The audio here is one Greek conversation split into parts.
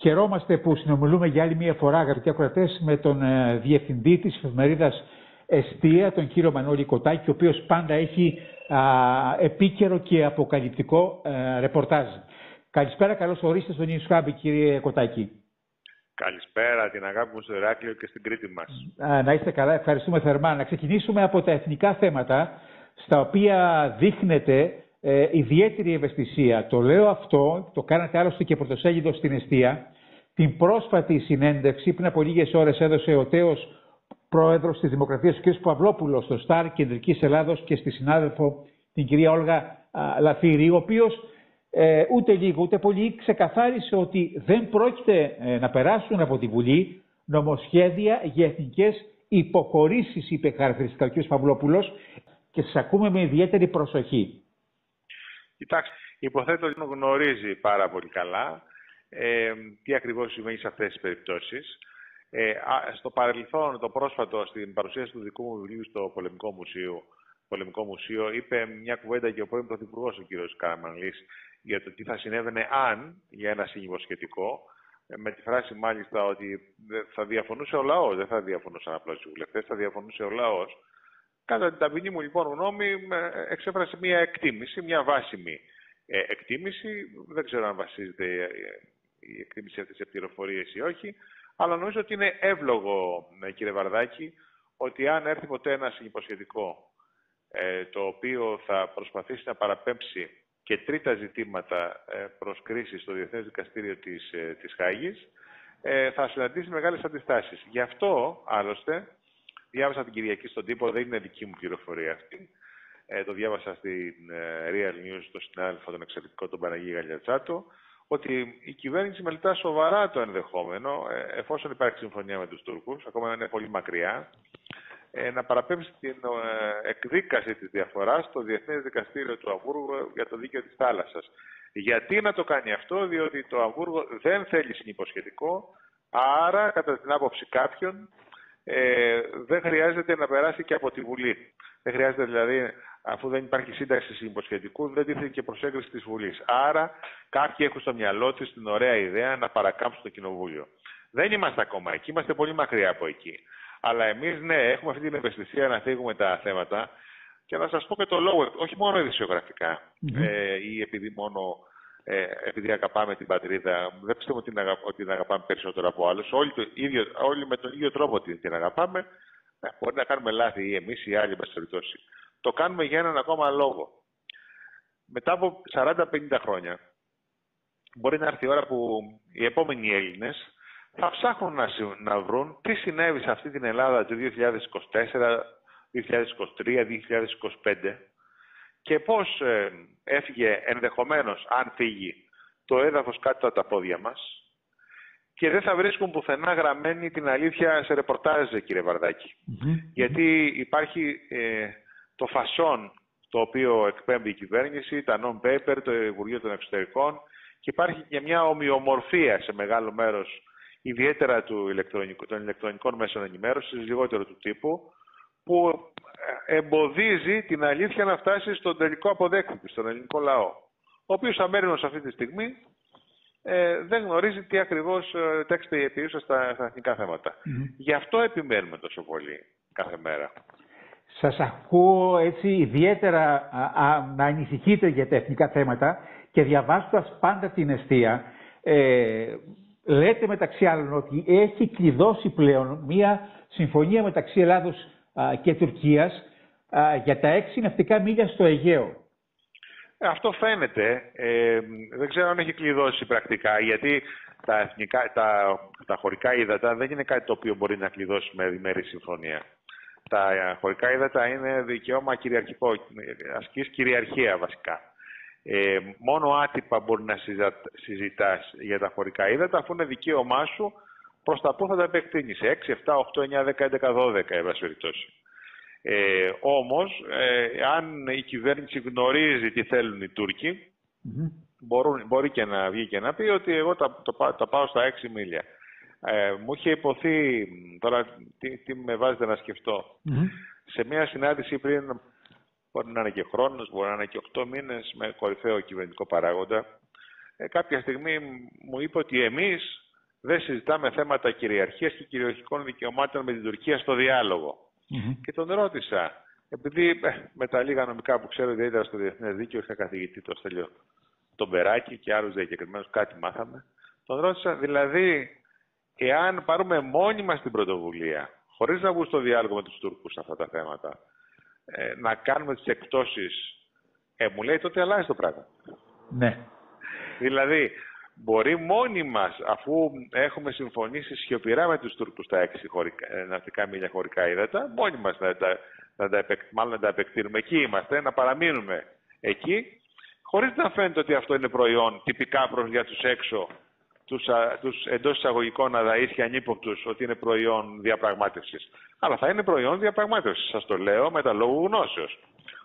Χαιρόμαστε που συνομιλούμε για άλλη μία φορά, αγαπητοί ακροατές, με τον ε, διευθυντή της εφημερίδας Εστία, τον κύριο Μανώλη Κοτάκη, ο οποίος πάντα έχει α, επίκαιρο και αποκαλυπτικό ε, ρεπορτάζ. Καλησπέρα, καλώς ορίστε στον Ιουσχάμπη, κύριε Κοτάκη. Καλησπέρα, την αγάπη μου στο Ηράκλειο και στην Κρήτη μας. Να είστε καλά, ευχαριστούμε θερμά. Να ξεκινήσουμε από τα εθνικά θέματα, στα οποία δείχνετε ε, ιδιαίτερη ευαισθησία. Το λέω αυτό, το κάνατε άλλωστε και πρωτοσέλιδο στην Εστία. Την πρόσφατη συνέντευξη, πριν από λίγες ώρες, έδωσε ο τέος πρόεδρος της Δημοκρατίας, ο κ. Παυλόπουλος, στο ΣΤΑΡ Κεντρικής Ελλάδος και στη συνάδελφο την κυρία Όλγα Λαφύρη, ο οποίος ε, ούτε λίγο ούτε πολύ ξεκαθάρισε ότι δεν πρόκειται ε, να περάσουν από τη Βουλή νομοσχέδια για εθνικές υποχωρήσεις, είπε χαρακτηριστικά ο κ. Παυλόπουλος, και σας ακούμε με ιδιαίτερη προσοχή. Κοιτάξτε, υποθέτω ότι γνωρίζει πάρα πολύ καλά ε, τι ακριβώς συμβαίνει σε αυτές τις περιπτώσεις. Ε, στο παρελθόν, το πρόσφατο, στην παρουσίαση του δικού μου βιβλίου στο Πολεμικό Μουσείο, Πολεμικό Μουσείο είπε μια κουβέντα και ο πρώην Πρωθυπουργός, ο κ. Καραμανλής, για το τι θα συνέβαινε αν, για ένα σχετικό, ε, με τη φράση μάλιστα ότι θα διαφωνούσε ο λαός, δεν θα διαφωνούσαν απλώς οι βουλευτές, θα διαφωνούσε ο λαός. Κατά την ταπεινή μου λοιπόν γνώμη, εξέφρασε μια εκτίμηση, μια βάσιμη ε, εκτίμηση. Δεν ξέρω αν βασίζεται η εκτίμηση αυτή σε πληροφορίες ή όχι, αλλά νομίζω ότι είναι εύλογο, ε, κύριε Βαρδάκη, ότι αν έρθει ποτέ ένα υποσχετικό ε, το οποίο θα προσπαθήσει να παραπέμψει και τρίτα ζητήματα προς κρίση στο Διεθνές Δικαστήριο της, της Χάγης, θα συναντήσει μεγάλες αντιστάσεις. Γι' αυτό, άλλωστε, Διάβασα την Κυριακή στον τύπο, δεν είναι δική μου πληροφορία αυτή. Ε, το διάβασα στην ε, Real News, το συνάδελφο, τον εξαιρετικό, τον Παναγί Γαλιατσάτο, ότι η κυβέρνηση μελετά σοβαρά το ενδεχόμενο, ε, εφόσον υπάρχει συμφωνία με τους Τούρκους, ακόμα είναι πολύ μακριά, ε, να παραπέμψει την ε, εκδίκαση της διαφοράς στο Διεθνές Δικαστήριο του Αμβούργου για το δίκαιο της θάλασσας. Γιατί να το κάνει αυτό, διότι το Αμβούργο δεν θέλει συνυποσχετικό, άρα κατά την άποψη κάποιων ε, δεν χρειάζεται να περάσει και από τη Βουλή. Δεν χρειάζεται δηλαδή, αφού δεν υπάρχει σύνταξη συμποσχετικού, δεν τίθεται και προσέγγιση της Βουλής. Άρα, κάποιοι έχουν στο μυαλό τους την ωραία ιδέα να παρακάμψουν το Κοινοβούλιο. Δεν είμαστε ακόμα εκεί, είμαστε πολύ μακριά από εκεί. Αλλά εμείς, ναι, έχουμε αυτή την ευαισθησία να θίγουμε τα θέματα και να σας πω και το λόγο, όχι μόνο ειδησιογραφικά ε, ή επειδή μόνο ε, επειδή αγαπάμε την πατρίδα, δεν πιστεύω ότι την, αγαπ, την αγαπάμε περισσότερο από άλλους. Όλοι, όλοι με τον ίδιο τρόπο την, την αγαπάμε. Ε, μπορεί να κάνουμε λάθη ή εμείς ή άλλοι, περιπτώσει. Το κάνουμε για έναν ακόμα λόγο. Μετά από 40-50 χρόνια, μπορεί να έρθει η ώρα που οι επόμενοι Έλληνες θα ψάχνουν να, να βρουν τι συνέβη σε αυτή την Ελλάδα του 2024, 2023, 2025 και πώς ε, έφυγε ενδεχομένως, αν φύγει, το έδαφος κάτω από τα πόδια μας και δεν θα βρίσκουν πουθενά γραμμένη την αλήθεια σε ρεπορτάζ, κύριε Γιατί υπάρχει ε, το φασόν το οποίο εκπέμπει η κυβέρνηση, τα non-paper, το Υπουργείο των Εξωτερικών και υπάρχει και μια ομοιομορφία σε μεγάλο μέρος, ιδιαίτερα του ηλεκτρονικού, των ηλεκτρονικών μέσων ενημέρωσης, λιγότερο του τύπου, που εμποδίζει την αλήθεια να φτάσει στον τελικό αποδέκτη, στον ελληνικό λαό. Ο οποίος αμέρινος αυτή τη στιγμή ε, δεν γνωρίζει τι ακριβώς ε, τέξτε η επιρρούσα στα, στα εθνικά θέματα. Γι' αυτό επιμένουμε τόσο πολύ κάθε μέρα. Σας ακούω έτσι ιδιαίτερα να ανησυχείτε για τα εθνικά θέματα και διαβάζοντας πάντα την αιστεία, ε, λέτε μεταξύ άλλων ότι έχει κλειδώσει πλέον μία συμφωνία μεταξύ Ελλάδος και Τουρκίας για τα έξι ναυτικά μίλια στο Αιγαίο. Ε, αυτό φαίνεται. Ε, δεν ξέρω αν έχει κλειδώσει πρακτικά, γιατί τα, εθνικά, τα, τα χωρικά ύδατα δεν είναι κάτι το οποίο μπορεί να κλειδώσει με διμερή συμφωνία. Τα χωρικά ύδατα είναι δικαίωμα κυριαρχικό, ασκής κυριαρχία βασικά. Ε, μόνο άτυπα μπορεί να συζητάς για τα χωρικά ύδατα, αφού είναι δικαίωμά σου προς τα πού θα τα επεκτείνεις. 6, 7, 8, 9, 10, 11, 12, εν περιπτώσει. Ε, όμως, ε, αν η κυβέρνηση γνωρίζει τι θέλουν οι Τούρκοι, μπορούν, μπορεί και να βγει και να πει ότι εγώ τα, το, το πάω στα 6 μίλια. Ε, μου είχε υποθεί, τώρα τι, τι με βάζετε να σκεφτω σε μια συνάντηση πριν, μπορεί να είναι και χρόνος, μπορεί να είναι και 8 μήνες, με κορυφαίο κυβερνητικό παράγοντα, ε, κάποια στιγμή μου είπε ότι εμείς δεν συζητάμε θέματα κυριαρχίας και κυριαρχικών δικαιωμάτων με την Τουρκία στο διαλογο Και τον ρώτησα, επειδή ε, με τα λίγα νομικά που ξέρω ιδιαίτερα στο Διεθνές Δίκαιο είχα καθηγητή το Στέλιο τον Περάκη και άλλους διακεκριμένους κάτι μάθαμε, τον ρώτησα δηλαδή εάν πάρουμε μόνοι μας την πρωτοβουλία, χωρίς να βγουν στο διάλογο με τους Τούρκους αυτά τα θέματα, ε, να κάνουμε τις εκπτώσεις, ε, μου λέει τότε αλλάζει το πράγμα. Ναι. Δηλαδή, μπορεί μόνοι μας, αφού έχουμε συμφωνήσει σιωπηρά με τους Τούρκους τα έξι χωρικά, ε, ναυτικά μίλια χωρικά ύδατα, μόνοι μας να τα, να τα, μάλλον να τα επεκτείνουμε. Εκεί είμαστε, να παραμείνουμε εκεί, χωρίς να φαίνεται ότι αυτό είναι προϊόν τυπικά προς για τους έξω, τους, α, τους εντός εισαγωγικών αδαΐς ανύποπτους ότι είναι προϊόν διαπραγμάτευσης. Αλλά θα είναι προϊόν διαπραγμάτευσης, σας το λέω με τα λόγου γνώσεως.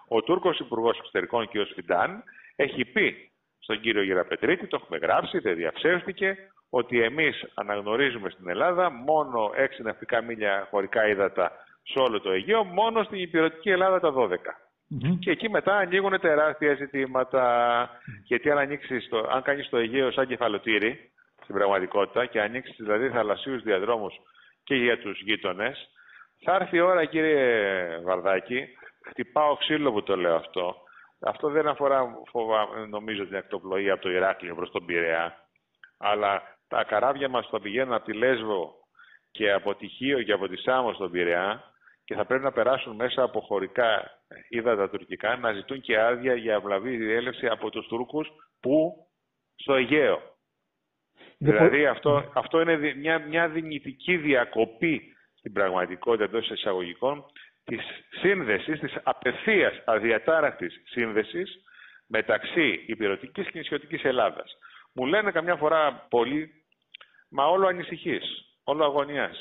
Ο Τούρκος Υπουργός Εξωτερικών κ. Φιντάν έχει πει στον κύριο Γεραπετρίτη, το έχουμε γράψει, δεν διαψεύστηκε, ότι εμείς αναγνωρίζουμε στην Ελλάδα μόνο 6 ναυτικά μίλια χωρικά ύδατα σε όλο το Αιγαίο, μόνο στην υπηρετική Ελλάδα τα 12. Και εκεί μετά ανοίγουν τεράστια ζητήματα. Γιατί αν, ανοίξεις το, αν κάνεις το Αιγαίο σαν κεφαλοτήρι, στην πραγματικότητα, και ανοίξεις δηλαδή θαλασσίους διαδρόμους και για τους γείτονες, θα έρθει η ώρα κύριε Βαρδάκη, χτυπάω ξύλο που το λέω αυτό, αυτό δεν αφορά, φοβά, νομίζω, την ακτοπλοεία από το Ηράκλειο προς τον Πειραιά, αλλά τα καράβια μας θα πηγαίνουν από τη Λέσβο και από τη Χίο και από τη Σάμο στον Πειραιά και θα πρέπει να περάσουν μέσα από χωρικά ύδατα τουρκικά να ζητούν και άδεια για αυλαβή διέλευση από τους Τούρκους που στο Αιγαίο. Δηλαδή αυτό, αυτό είναι μια, μια δυνητική διακοπή στην πραγματικότητα εντός εισαγωγικών της σύνδεσης, της απευθείας αδιατάρακτης σύνδεσης μεταξύ υπηρετικής και νησιωτικής Ελλάδας. Μου λένε καμιά φορά πολύ, μα όλο ανησυχείς, όλο αγωνιάς.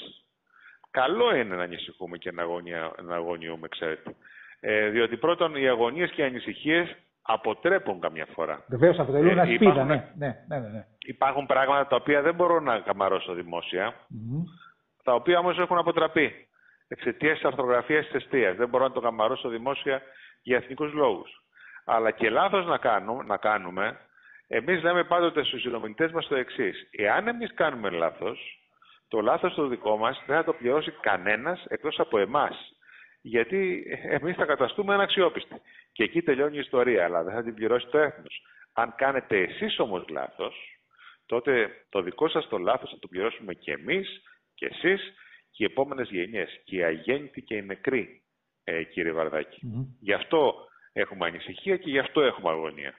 Καλό είναι να ανησυχούμε και να, αγωνια, να αγωνιούμε, ξέρετε. Ε, διότι πρώτον οι αγωνίες και οι ανησυχίες αποτρέπουν καμιά φορά. Βεβαίως αποτελούν ε, ασπίδα, ναι, ναι, ναι, ναι. Υπάρχουν πράγματα τα οποία δεν μπορώ να καμαρώσω δημόσια, τα οποία όμως έχουν αποτραπεί εξαιτίας της αρθρογραφίας της αιστεία. Δεν μπορώ να το καμαρώσω δημόσια για εθνικούς λόγους. Αλλά και λάθος να, να κάνουμε, εμείς λέμε πάντοτε στους συνομιλητές μας το εξής. Εάν εμείς κάνουμε λάθος, το λάθος το δικό μας δεν θα το πληρώσει κανένας εκτός από εμάς. Γιατί εμείς θα καταστούμε αναξιόπιστοι. Και εκεί τελειώνει η ιστορία, αλλά δεν θα την πληρώσει το έθνος. Αν κάνετε εσείς όμως λάθος, τότε το δικό σας το λάθος θα το πληρώσουμε και εμείς και εσείς και οι επόμενες γενιές, και οι αγέννητοι και οι νεκροί, ε, κύριε Βαρδάκη. Γι' αυτό έχουμε ανησυχία και γι' αυτό έχουμε αγωνία.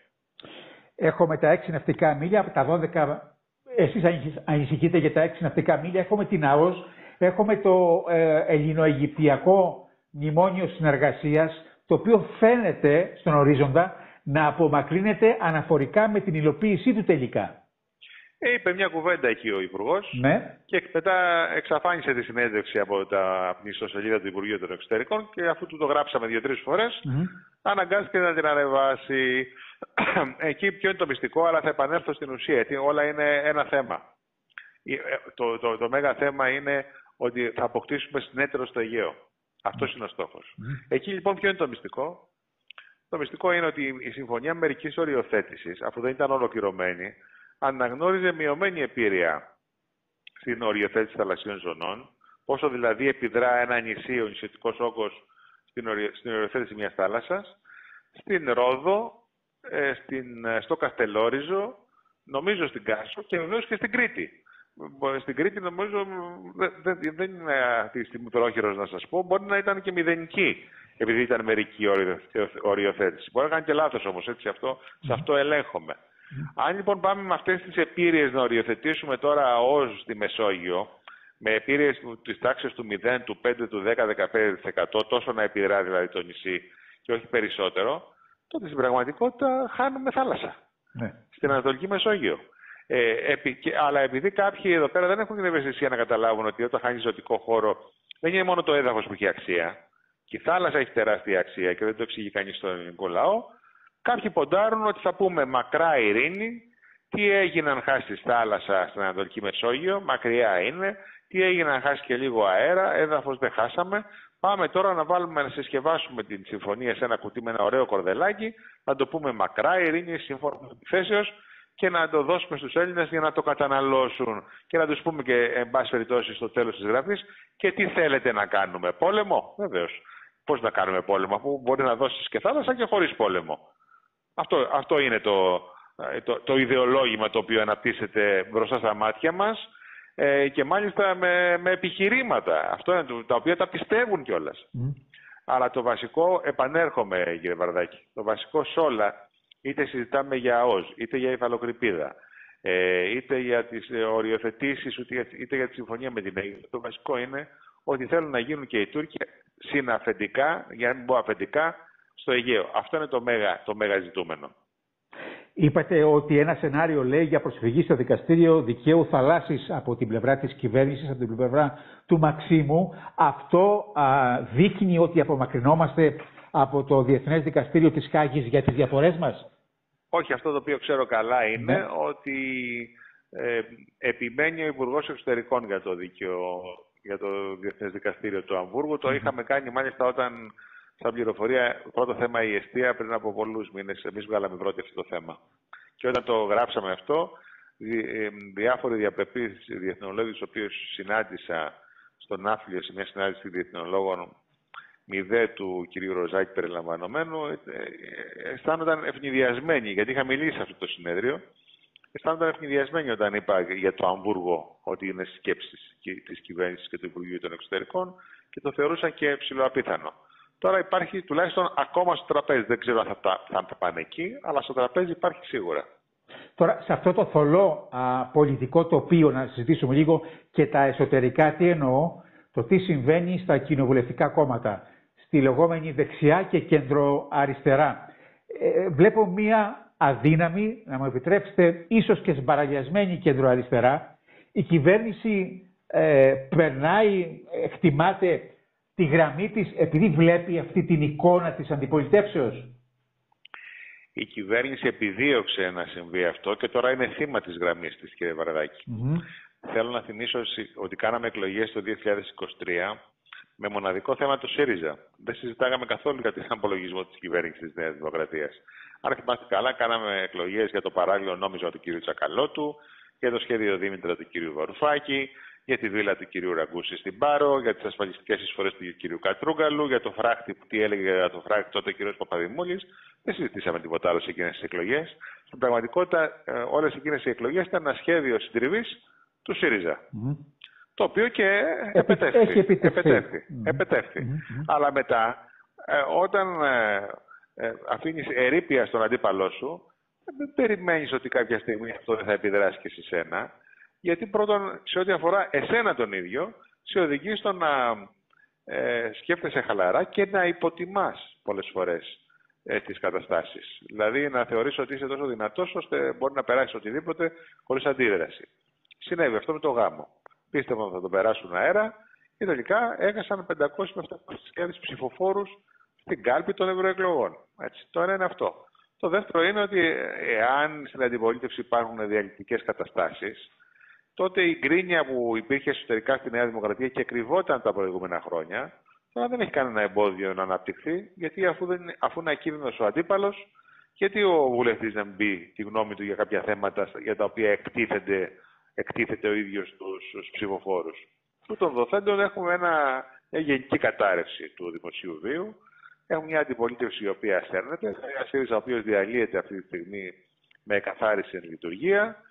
Έχουμε τα έξι ναυτικά μίλια, τα 12, εσείς ανησυχείτε για τα έξι ναυτικά μίλια, έχουμε την ΑΟΣ, έχουμε το ε, ελληνοαιγυπτιακό μνημόνιο συνεργασίας, το οποίο φαίνεται στον ορίζοντα να απομακρύνεται αναφορικά με την υλοποίησή του τελικά. Ε, είπε μια κουβέντα εκεί ο Υπουργός ναι. και μετά εξαφάνισε τη συνέντευξη από τα ιστοσελίδα του Υπουργείου των Εξωτερικών και αφού του το γράψαμε δύο-τρεις φορές, αναγκάστηκε να την ανεβάσει. εκεί ποιο είναι το μυστικό, αλλά θα επανέλθω στην ουσία, γιατί όλα είναι ένα θέμα. Ε, το, το, το, μέγα θέμα είναι ότι θα αποκτήσουμε συνέτερο στο Αιγαίο. Αυτός είναι ο στόχος. Εκεί λοιπόν ποιο είναι το μυστικό; Το μυστικό είναι ότι η Συμφωνία Μερικής Οριοθέτησης, αφού δεν ήταν ολοκληρωμένη, αναγνώριζε μειωμένη επίρρεια στην οριοθέτηση θαλασσίων ζωνών, πόσο δηλαδή επιδρά ένα νησί, ο νησιωτικός όγκος στην, στην οριοθέτηση μιας θάλασσας, στην Ρόδο, ε, στην, ε, στο Καστελόριζο, νομίζω στην Κάσο και βεβαίως και στην Κρήτη. Στην Κρήτη νομίζω δεν, δεν είναι αυτή τη στιγμή πρόχειρο να σας πω, μπορεί να ήταν και μηδενική επειδή ήταν μερική οριοθέτηση. Μπορεί να κάνει και λάθος όμως, έτσι αυτό, σε αυτό ελέγχομαι. Αν λοιπόν πάμε με αυτές τις επίρρειες να οριοθετήσουμε τώρα ω στη Μεσόγειο, με επίρρειες της τάξης του 0, του 5, του 10, 15%, τόσο να επιδρά δηλαδή το νησί και όχι περισσότερο, τότε στην πραγματικότητα χάνουμε θάλασσα. Ναι. Στην Ανατολική Μεσόγειο. Ε, επί, και, αλλά επειδή κάποιοι εδώ πέρα δεν έχουν την ευαισθησία να καταλάβουν ότι όταν χάνεις ζωτικό χώρο δεν είναι μόνο το έδαφος που έχει αξία, και η θάλασσα έχει τεράστια αξία και δεν το εξηγεί κανείς στον ελληνικό λαό, Κάποιοι ποντάρουν ότι θα πούμε μακρά ειρήνη, τι έγινε αν χάσει τη θάλασσα στην Ανατολική Μεσόγειο, μακριά είναι, τι έγινε αν χάσει και λίγο αέρα, έδαφος δεν χάσαμε. Πάμε τώρα να βάλουμε να συσκευάσουμε την συμφωνία σε ένα κουτί με ένα ωραίο κορδελάκι, να το πούμε μακρά ειρήνη, σύμφωνα με τη θέσεω και να το δώσουμε στους Έλληνες για να το καταναλώσουν και να τους πούμε και εν πάση περιπτώσει στο τέλος της γραφής και τι θέλετε να κάνουμε. Πόλεμο, βεβαίως. Πώς να κάνουμε πόλεμο, αφού μπορεί να δώσεις και θάλασσα και χωρίς πόλεμο. Αυτό, αυτό είναι το, το, το ιδεολόγημα το οποίο αναπτύσσεται μπροστά στα μάτια μας ε, και μάλιστα με, με επιχειρήματα. Αυτό είναι τα οποία τα πιστεύουν κιόλας. Αλλά το βασικό, επανέρχομαι κύριε Βαρδάκη, το βασικό σε όλα, είτε συζητάμε για ΟΖ, είτε για υφαλοκρηπίδα, ε, είτε για τις οριοθετήσεις, είτε για τη συμφωνία με την Αίγυπτο, το βασικό είναι ότι θέλουν να γίνουν και οι Τούρκοι συναφεντικά, για να μην πω αφεντικά, στο Αιγαίο. Αυτό είναι το μέγα, το μέγα ζητούμενο. Είπατε ότι ένα σενάριο λέει για προσφυγή στο δικαστήριο δικαίου θαλάσσης από την πλευρά της κυβέρνησης, από την πλευρά του Μαξίμου. Αυτό α, δείχνει ότι απομακρυνόμαστε από το Διεθνές Δικαστήριο της Χάγης για τις διαφορές μας; Όχι, αυτό το οποίο ξέρω καλά είναι ναι. ότι ε, επιμένει ο Υπουργός Εξωτερικών για το δίκαιο, για το Διεθνές Δικαστήριο του Αμβούργου. Το είχαμε κάνει μάλιστα όταν σαν πληροφορία, πρώτο θέμα η αιστεία πριν από πολλούς μήνες. Εμείς βγάλαμε πρώτη αυτό το θέμα. Και όταν το γράψαμε αυτό, ε, διάφοροι διαπρεπεί διεθνολόγοι, του οποίους συνάντησα στον Άφλιο σε μια συνάντηση διεθνολόγων μηδέ του κυρίου Ροζάκη περιλαμβανομένου, ε, ε, αισθάνονταν ευνηδιασμένοι, γιατί είχα μιλήσει σε αυτό το συνέδριο. Αισθάνονταν ευνηδιασμένοι όταν είπα για το Αμβούργο ότι είναι σκέψεις της κυβέρνησης και του Υπουργείου των Εξωτερικών και το θεωρούσαν και ψηλοαπίθανο. Τώρα υπάρχει τουλάχιστον ακόμα στο τραπέζι. Δεν ξέρω αν θα, θα πάνε εκεί, αλλά στο τραπέζι υπάρχει σίγουρα. Τώρα, σε αυτό το θολό α, πολιτικό τοπίο, να συζητήσουμε λίγο και τα εσωτερικά, τι εννοώ, το τι συμβαίνει στα κοινοβουλευτικά κόμματα, στη λεγόμενη δεξιά και κεντροαριστερά. Ε, βλέπω μία αδύναμη, να μου επιτρέψετε, ίσως και σμπαραλιασμένη κεντροαριστερά. Η κυβέρνηση ε, περνάει, εκτιμάται τη γραμμή της επειδή βλέπει αυτή την εικόνα της αντιπολιτεύσεως; Η κυβέρνηση επιδίωξε να συμβεί αυτό και τώρα είναι θύμα της γραμμής της, κύριε Βαρδάκη. Θέλω να θυμίσω ότι κάναμε εκλογές το 2023 με μοναδικό θέμα το ΣΥΡΙΖΑ. Δεν συζητάγαμε καθόλου για τον απολογισμό της κυβέρνησης της Νέας Δημοκρατίας. Αν θυμάστε καλά, κάναμε εκλογές για το παράλληλο νόμισμα του κ. Τσακαλώτου, για το σχέδιο Δήμητρα του κ. Βαρουφάκη, για τη βίλα του κυρίου Ραγκούση στην Πάρο, για τις ασφαλιστικές εισφορές του κυρίου Κατρούγκαλου, για το φράχτη, τι έλεγε για το φράχτη τότε ο κύριος Παπαδημούλης. Δεν συζητήσαμε τίποτα άλλο σε εκείνες τις εκλογές. Στην πραγματικότητα, ε, όλες εκείνες οι εκλογές ήταν ένα σχέδιο συντριβής του ΣΥΡΙΖΑ. Mm. Το οποίο και επετέφθη. Έχει επιτευχθεί. Αλλά μετά, ε, όταν ε, ε, αφήνεις ερήπια στον αντίπαλό σου, δεν περιμένεις ότι κάποια στιγμή αυτό δεν θα επιδράσει και σε σένα γιατί πρώτον, σε ό,τι αφορά εσένα τον ίδιο, σε οδηγεί στο να ε, σκέφτεσαι χαλαρά και να υποτιμάς πολλές φορές ε, τις καταστάσεις. Δηλαδή να θεωρείς ότι είσαι τόσο δυνατός ώστε μπορεί να περάσεις οτιδήποτε χωρίς αντίδραση. Συνέβη αυτό με το γάμο. Πίστευαν ότι θα το περάσουν αέρα και τελικά έχασαν 500 με 700 ψηφοφόρους στην κάλπη των ευρωεκλογών. Έτσι. Το ένα είναι αυτό. Το δεύτερο είναι ότι εάν στην αντιπολίτευση υπάρχουν διαλυτικές καταστάσεις, τότε η γκρίνια που υπήρχε εσωτερικά στη Νέα Δημοκρατία και κρυβόταν τα προηγούμενα χρόνια, τώρα δεν έχει κανένα εμπόδιο να αναπτυχθεί, γιατί αφού, δεν, αφού είναι ακίνδυνος ο αντίπαλος, γιατί ο βουλευτής να μπει τη γνώμη του για κάποια θέματα για τα οποία εκτίθεται, εκτίθεται ο ίδιος στους ψηφοφόρους. Τούτων δοθέντων έχουμε ένα, μια γενική κατάρρευση του δημοσίου βίου. Έχουμε μια αντιπολίτευση η οποία σέρνεται, ένα ΣΥΡΙΖΑ ο οποίος διαλύεται αυτή τη στιγμή με καθάριση εν λειτουργία.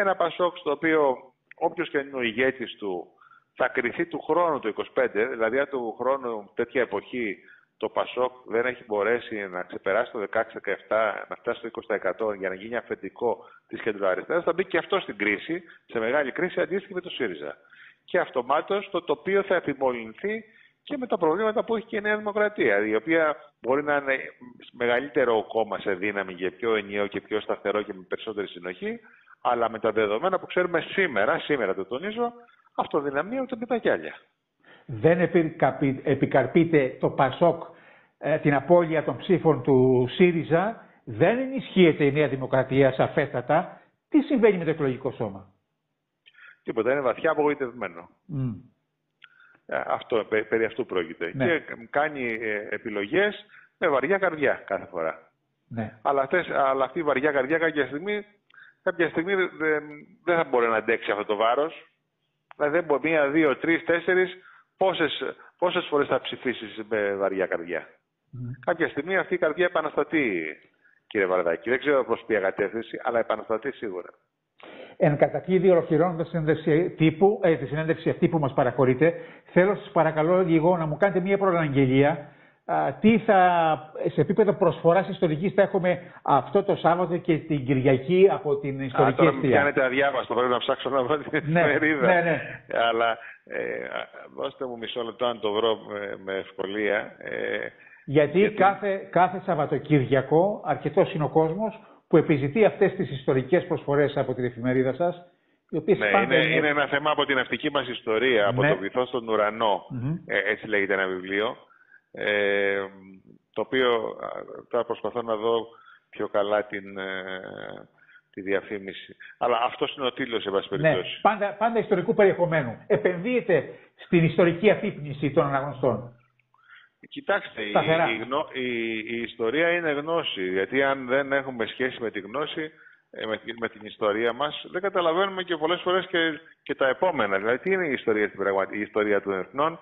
Ένα Πασόκ στο οποίο όποιος και είναι ο ηγέτης του θα κρυθεί του χρόνου το 25, δηλαδή αν του χρόνου τέτοια εποχή το Πασόκ δεν έχει μπορέσει να ξεπεράσει το 16-17, να φτάσει στο 20% για να γίνει αφεντικό της κεντροαριστεράς, θα μπει και αυτό στην κρίση, σε μεγάλη κρίση αντίστοιχη με το ΣΥΡΙΖΑ. Και αυτομάτως το τοπίο θα επιμολυνθεί και με τα προβλήματα που έχει και η Νέα Δημοκρατία, η οποία μπορεί να είναι μεγαλύτερο κόμμα σε δύναμη και πιο ενιαίο και πιο σταθερό και με περισσότερη συνοχή, αλλά με τα δεδομένα που ξέρουμε σήμερα, σήμερα το τονίζω, αυτοδυναμία ούτε πιτά κι άλλα. Δεν επικαρπείται το ΠΑΣΟΚ ε, την απώλεια των ψήφων του ΣΥΡΙΖΑ, δεν ενισχύεται η Νέα Δημοκρατία σαφέστατα. Τι συμβαίνει με το εκλογικό σώμα; Τίποτα, είναι βαθιά απογοητευμένο. Ε, αυτό, περί αυτού πρόκειται. Ναι. Και κάνει ε, επιλογές με βαριά καρδιά κάθε φορά. Ναι. Αλλά, αυτές, αλλά αυτή η βαριά καρδιά κάποια στιγμή κάποια στιγμή δεν, δεν θα μπορεί να αντέξει αυτό το βάρος. Δηλαδή δεν μπορεί μία, δύο, τρεις, τέσσερις, πόσες, πόσες φορές θα ψηφίσεις με βαριά καρδιά. Mm. Κάποια στιγμή αυτή η καρδιά επαναστατεί, κύριε Βαρδάκη. Δεν ξέρω προς ποια κατεύθυνση, αλλά επαναστατεί σίγουρα. Εν κατακλείδη, ολοκληρώνοντας τη συνέντευξη τύπου, ε, τη συνέντευξη αυτή που μας παραχωρείτε, θέλω σας παρακαλώ λίγο να μου κάνετε μία προαναγγελία. Α, τι θα, σε επίπεδο προσφοράς ιστορικής θα έχουμε αυτό το Σάββατο και την Κυριακή από την ιστορική αιστεία; Τώρα κάνετε αδιάβαστο, πρέπει να ψάξω να βρω την ναι, εφημερίδα. Ναι, ναι. Αλλά ε, δώστε μου μισό λεπτό αν το βρω με, με ευκολία. Ε, γιατί, γιατί, κάθε, κάθε Σαββατοκύριακο αρκετός είναι ο κόσμος που επιζητεί αυτές τις ιστορικές προσφορές από την εφημερίδα σας. Ναι, είναι, είναι... ένα θέμα από την ναυτική μας ιστορία, από ναι. το βυθό στον ουρανο ε, έτσι λέγεται ένα βιβλίο. Ε, το οποίο τώρα προσπαθώ να δω πιο καλά την, ε, τη διαφήμιση. Αλλά αυτό είναι ο τίτλος, σε πάση ναι, περιπτώσει. Ναι, πάντα, πάντα ιστορικού περιεχομένου. Επενδύεται στην ιστορική αφύπνιση των αναγνωστών. Κοιτάξτε, η, η, η, ιστορία είναι γνώση. Γιατί αν δεν έχουμε σχέση με τη γνώση, ε, με, με την ιστορία μας, δεν καταλαβαίνουμε και πολλές φορές και, και τα επόμενα. Δηλαδή, τι είναι η ιστορία, στην η ιστορία των εθνών;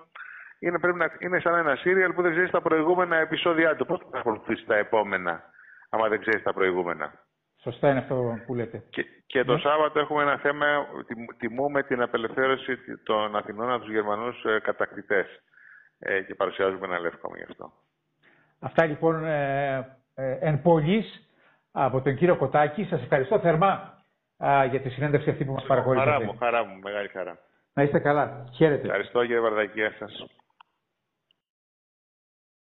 Είναι, πρέπει να, είναι σαν ένα σύριαλ που δεν ξέρεις τα προηγούμενα επεισόδια του. Πώς θα ακολουθήσεις τα επόμενα, άμα δεν ξέρεις τα προηγούμενα; Σωστά είναι αυτό που λέτε. Και, και το ναι. Σάββατο έχουμε ένα θέμα, τιμούμε την απελευθέρωση των Αθηνών από τους Γερμανούς ε, κατακτητές ε, και παρουσιάζουμε ένα λεύκομα γι' αυτό. Αυτά λοιπόν ε, ε, εν πολλής από τον κύριο Κοτάκη. Σας ευχαριστώ θερμά α, για τη συνέντευξη αυτή που μας παραχωρήσατε. Χαρά μου, χαρά μου, μεγάλη χαρά. Να είστε καλά. Χαίρετε. Ευχαριστώ κύριε Βαρδακία σας.